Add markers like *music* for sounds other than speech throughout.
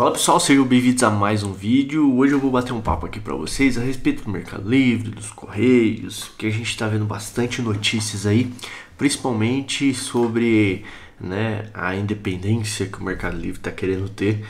Fala pessoal, sejam bem-vindos a mais um vídeo. Hoje eu vou bater um papo aqui para vocês a respeito do Mercado Livre, dos Correios, que a gente está vendo bastante notícias aí, principalmente sobre né, a independência que o Mercado Livre está querendo ter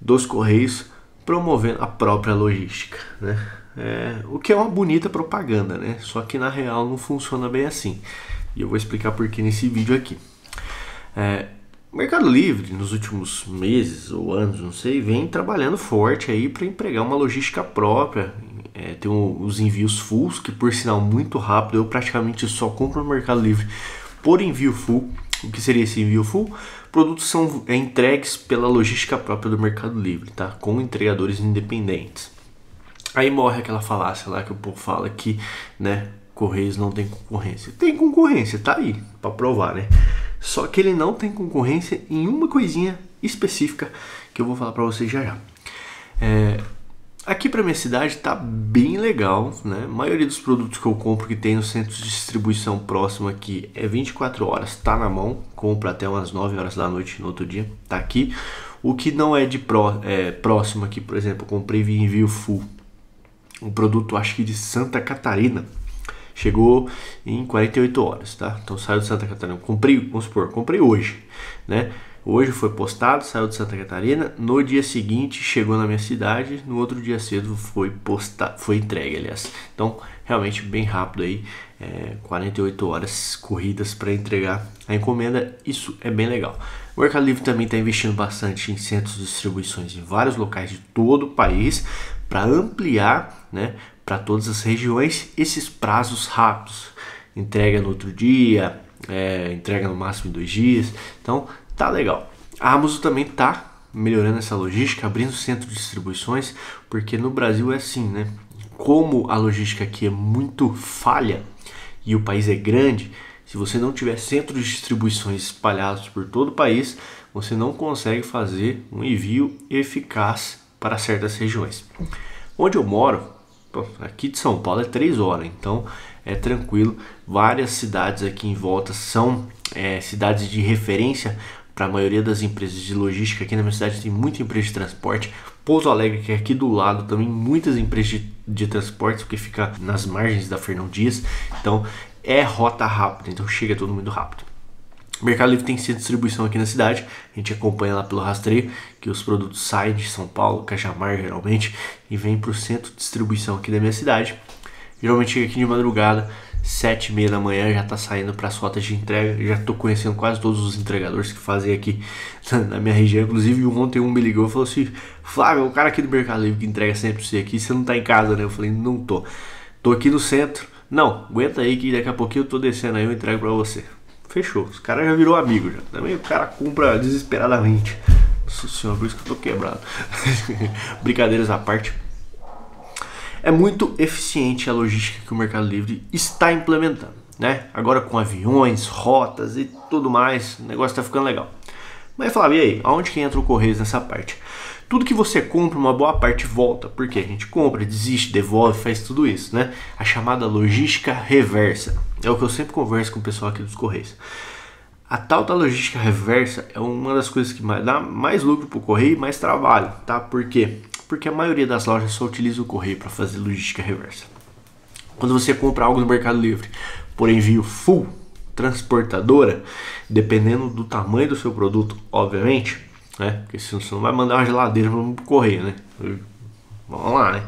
dos Correios, promovendo a própria logística, né? É, o que é uma bonita propaganda, né? Só que na real não funciona bem assim. E eu vou explicar por que nesse vídeo aqui. É, o Mercado Livre, nos últimos meses ou anos, não sei, vem trabalhando forte aí para empregar uma logística própria. É, tem os envios full, que por sinal muito rápido, eu praticamente só compro no Mercado Livre por envio full. O que seria esse envio full? Produtos são é, entregues pela logística própria do Mercado Livre, tá? Com entregadores independentes. Aí morre aquela falácia lá que o povo fala que, né, Correios não tem concorrência. Tem concorrência, tá aí, para provar, né? Só que ele não tem concorrência em uma coisinha específica que eu vou falar para vocês já já. É, aqui para minha cidade tá bem legal, né? A maioria dos produtos que eu compro que tem no centro de distribuição próximo aqui é 24 horas, tá na mão, compro até umas 9 horas da noite no outro dia, tá aqui. O que não é de pró, é, próximo aqui, por exemplo, eu comprei via envio full um produto acho que de Santa Catarina chegou em 48 horas, tá? Então saiu de Santa Catarina, comprei, vamos supor, comprei hoje, né? Hoje foi postado, saiu de Santa Catarina, no dia seguinte chegou na minha cidade, no outro dia cedo foi postado, foi entregue, aliás. Então, realmente bem rápido aí, é, 48 horas corridas para entregar a encomenda, isso é bem legal. O Mercado Livre também está investindo bastante em centros de distribuições em vários locais de todo o país para ampliar, né, para todas as regiões esses prazos rápidos. Entrega no outro dia, é, entrega no máximo em dois dias. Então tá legal. A Amazon também tá melhorando essa logística, abrindo centro de distribuições, porque no Brasil é assim, né? Como a logística aqui é muito falha e o país é grande, se você não tiver centros de distribuições espalhados por todo o país, você não consegue fazer um envio eficaz para certas regiões. Onde eu moro, aqui de São Paulo é 3 horas, então é tranquilo. Várias cidades aqui em volta são é, cidades de referência para a maioria das empresas de logística. Aqui na minha cidade tem muita empresa de transporte. Pouso Alegre, que é aqui do lado, também muitas empresas de, de transporte, porque fica nas margens da Fernão Dias. Então é rota rápida, então chega todo mundo rápido. O Mercado Livre tem sido distribuição aqui na cidade, a gente acompanha lá pelo rastreio que os produtos saem de São Paulo, Cajamar geralmente, e vêm para o centro de distribuição aqui da minha cidade. Geralmente chega aqui de madrugada, sete e meia da manhã já está saindo para as rotas de entrega. já estou conhecendo quase todos os entregadores que fazem aqui *laughs* na minha região. Inclusive ontem um me ligou e falou assim: Flávio, o cara aqui do Mercado Livre que entrega sempre você aqui, você não está em casa, né? Eu falei: não tô. Tô aqui no centro. Não, aguenta aí que daqui a pouquinho eu tô descendo aí, eu entrego para você. Fechou. Os caras já virou amigo já. Também o cara compra desesperadamente. Nossa senhora, por isso que eu tô quebrado. *laughs* Brincadeiras à parte. É muito eficiente a logística que o Mercado Livre está implementando, né? Agora com aviões, rotas e tudo mais, o negócio está ficando legal. Mas Flávio, e aí? Aonde que entra o Correios nessa parte? Tudo que você compra, uma boa parte volta, porque a gente compra, desiste, devolve, faz tudo isso, né? A chamada logística reversa. É o que eu sempre converso com o pessoal aqui dos Correios. A tal da logística reversa é uma das coisas que dá mais lucro para o correio e mais trabalho, tá? Por quê? Porque a maioria das lojas só utiliza o correio para fazer logística reversa. Quando você compra algo no Mercado Livre por envio full transportadora, dependendo do tamanho do seu produto, obviamente, né? Porque se você não vai mandar uma geladeira para correio, né? Vamos lá, né?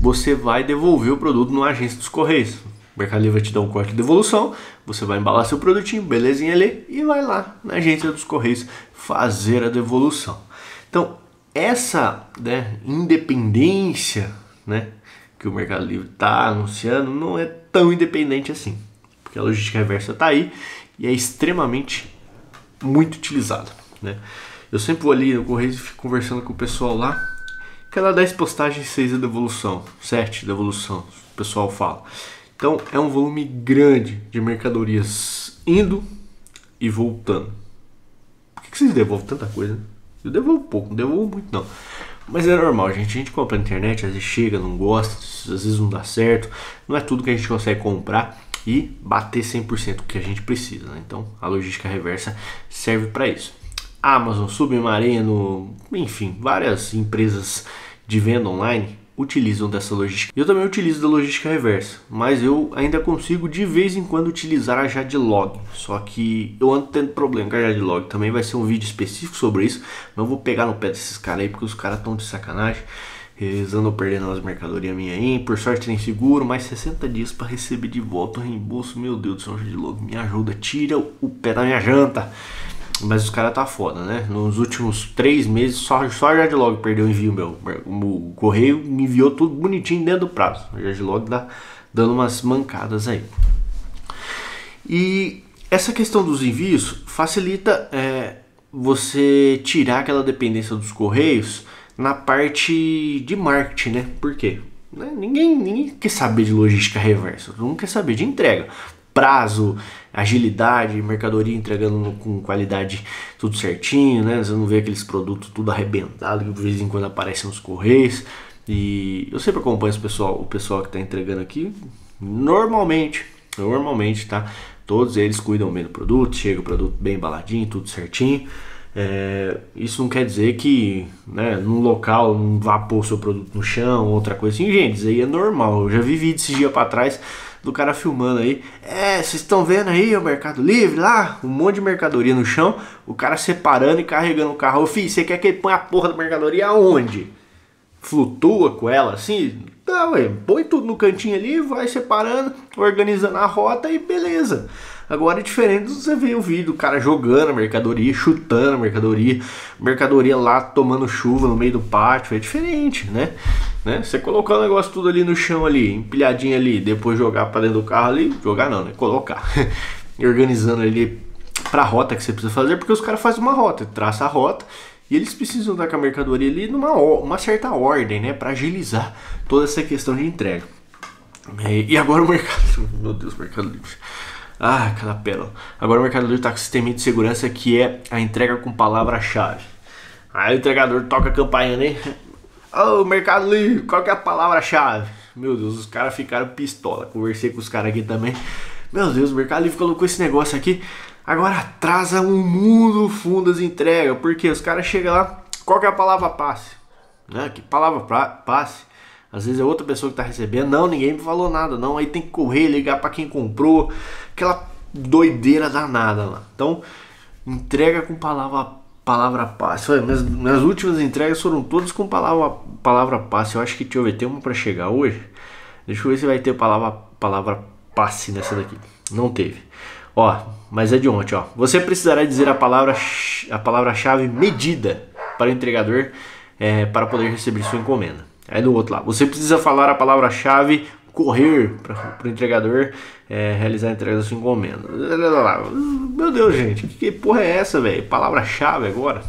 Você vai devolver o produto no agência dos correios. O Mercado Livre te dar um corte de devolução, você vai embalar seu produtinho, belezinha ali, e vai lá na agência dos correios fazer a devolução. Então, essa né, independência né, que o Mercado Livre está anunciando não é tão independente assim, porque a logística reversa está aí e é extremamente muito utilizada. Né? Eu sempre vou ali no Correio e fico conversando com o pessoal lá. Cada 10 postagens, 6 é devolução, 7 devolução, o pessoal fala. Então é um volume grande de mercadorias indo e voltando. Por que vocês devolvem tanta coisa? Eu devolvo pouco, não devolvo muito não. Mas é normal, gente. A gente compra na internet, às vezes chega, não gosta, às vezes não dá certo. Não é tudo que a gente consegue comprar e bater 100% o que a gente precisa. Né? Então a logística reversa serve para isso. Amazon, Submarino, enfim, várias empresas de venda online utilizam dessa logística. Eu também utilizo da logística reversa, mas eu ainda consigo de vez em quando utilizar a Jadlog. Só que eu ando tendo problema com a Jadlog. Também vai ser um vídeo específico sobre isso. Não vou pegar no pé desses caras aí porque os caras estão de sacanagem. Eles andam perdendo as mercadorias minhas aí. Por sorte tem seguro, mais 60 dias para receber de volta o reembolso. Meu Deus do céu, Jadlog, me ajuda, tira o pé da minha janta. Mas os caras tá foda, né? Nos últimos três meses, só, só a Jadlog perdeu o envio meu. O correio me enviou tudo bonitinho dentro do prazo. A Jadlog dá dando umas mancadas aí. E essa questão dos envios facilita é, você tirar aquela dependência dos correios na parte de marketing, né? Por quê? Né? Ninguém, ninguém quer saber de logística reversa, todo mundo quer saber de entrega prazo, agilidade, mercadoria entregando com qualidade tudo certinho, né? Você não vê aqueles produtos tudo arrebentado que de vez em quando aparecem nos correios. E eu sempre acompanho pessoal, o pessoal que está entregando aqui. Normalmente, normalmente, tá? Todos eles cuidam bem do produto, chega o produto bem embaladinho, tudo certinho. É, isso não quer dizer que né, num local não vá pôr seu produto no chão, outra coisa assim, gente. Isso aí é normal. Eu já vi vídeo esse dia para trás do cara filmando aí. É, vocês estão vendo aí o Mercado Livre lá? Um monte de mercadoria no chão, o cara separando e carregando o carro. Ô filho, você quer que ele ponha a porra da mercadoria aonde? Flutua com ela assim? Não, ué, põe tudo no cantinho ali, vai separando, organizando a rota e beleza. Agora é diferente você ver o vídeo do cara jogando a mercadoria, chutando a mercadoria, mercadoria lá tomando chuva no meio do pátio, é diferente, né? Né? Você colocar o negócio tudo ali no chão ali, empilhadinho ali, depois jogar para dentro do carro ali, jogar não, né? Colocar. *laughs* e organizando ali para a rota que você precisa fazer, porque os caras fazem uma rota, traça a rota e eles precisam dar com a mercadoria ali numa uma certa ordem, né, para agilizar toda essa questão de entrega. E agora o mercado, *laughs* meu Deus, mercado livre. Ah, aquela pérola. Agora o Mercado Livre está com um sistema de segurança que é a entrega com palavra-chave. Aí o entregador toca a campainha, né? Oh, Mercado Livre, qual que é a palavra-chave? Meu Deus, os caras ficaram pistola. Conversei com os caras aqui também. Meu Deus, o Mercado Livre colocou esse negócio aqui. Agora atrasa um mundo fundo as entregas. Porque os caras chegam lá, qual que é a palavra passe? Né? Que palavra pra, passe? Às vezes é outra pessoa que está recebendo. Não, ninguém me falou nada. Não, aí tem que correr, ligar para quem comprou. Aquela doideira danada lá. Então, entrega com palavra palavra passe. Minhas, minhas últimas entregas foram todas com palavra palavra passe. Eu acho que deixa eu ver, tem uma para chegar hoje. Deixa eu ver se vai ter palavra palavra passe nessa daqui. Não teve. Ó, mas é de ontem, ó. Você precisará dizer a palavra a palavra-chave medida para o entregador é, para poder receber sua encomenda. Aí no outro lá, você precisa falar a palavra-chave correr para o entregador é, realizar a entrega da sua encomenda. Meu Deus, gente, que porra é essa, velho? Palavra-chave agora?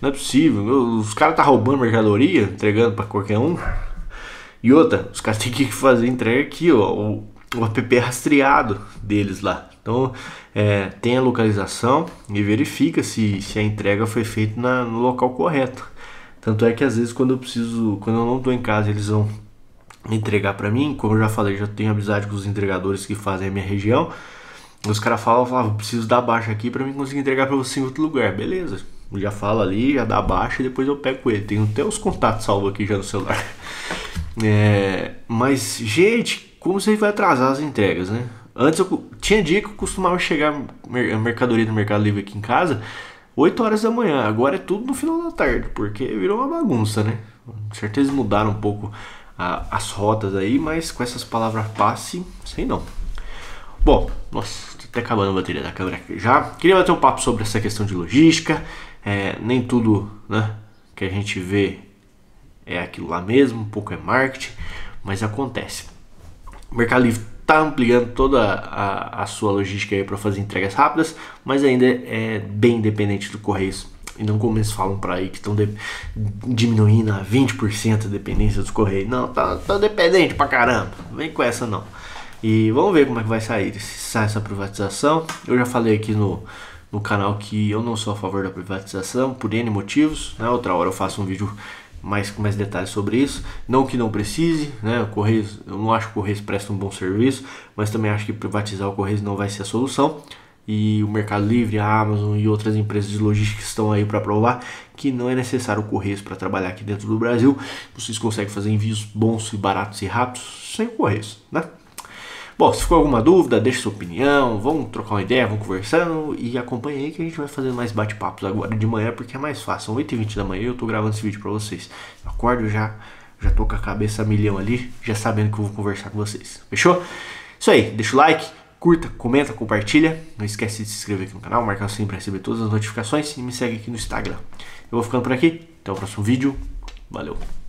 Não é possível. Os caras tá roubando mercadoria, entregando para qualquer um. E outra, os caras têm que fazer entrega aqui, ó, o, o app rastreado deles lá. Então, é, tem a localização e verifica se, se a entrega foi feita na, no local correto. Tanto é que às vezes quando eu preciso, quando eu não estou em casa, eles vão entregar para mim, como eu já falei, já tenho amizade com os entregadores que fazem a minha região. Os caras falam, falam, preciso dar baixa aqui para mim conseguir entregar para você em outro lugar. Beleza. Já fala ali, já dá baixa e depois eu pego ele. Tenho até os contatos salvos aqui já no celular. *laughs* É, mas, gente, como você vai atrasar as entregas, né? Antes eu tinha dia que eu costumava chegar a mercadoria do Mercado Livre aqui em casa 8 horas da manhã. Agora é tudo no final da tarde, porque virou uma bagunça, né? Com certeza mudaram um pouco a, as rotas aí, mas com essas palavras passe, sei não. Bom, nossa, tô até acabando a bateria da câmera aqui já. Queria bater um papo sobre essa questão de logística. É, nem tudo né, que a gente vê é aquilo lá mesmo, um pouco é marketing, mas acontece. O Mercado Livre está ampliando toda a, a sua logística para fazer entregas rápidas, mas ainda é bem dependente do Correios. E não como eles falam para aí que estão diminuindo a 20% a dependência dos Correios. Não, tá, tá dependente pra caramba. Vem com essa não. E vamos ver como é que vai sair se sai essa privatização. Eu já falei aqui no, no canal que eu não sou a favor da privatização por N motivos. Né? Outra hora eu faço um vídeo mais com mais detalhes sobre isso. Não que não precise, né? O Correios, eu não acho que o Correios presta um bom serviço, mas também acho que privatizar o Correios não vai ser a solução. E o Mercado Livre, a Amazon e outras empresas de logística estão aí para provar que não é necessário Correios para trabalhar aqui dentro do Brasil. Vocês conseguem fazer envios bons e baratos e rápidos sem Correios, né? Bom, se ficou alguma dúvida, deixe sua opinião, vamos trocar uma ideia, vamos conversando e acompanhe aí que a gente vai fazer mais bate-papos agora de manhã porque é mais fácil. São 8h20 da manhã eu tô gravando esse vídeo para vocês. Eu acordo já, já tô com a cabeça a milhão ali, já sabendo que eu vou conversar com vocês. Fechou? Isso aí, deixa o like, curta, comenta, compartilha. Não esquece de se inscrever aqui no canal, marcar o sininho para receber todas as notificações e me segue aqui no Instagram. Eu vou ficando por aqui, até o próximo vídeo. Valeu!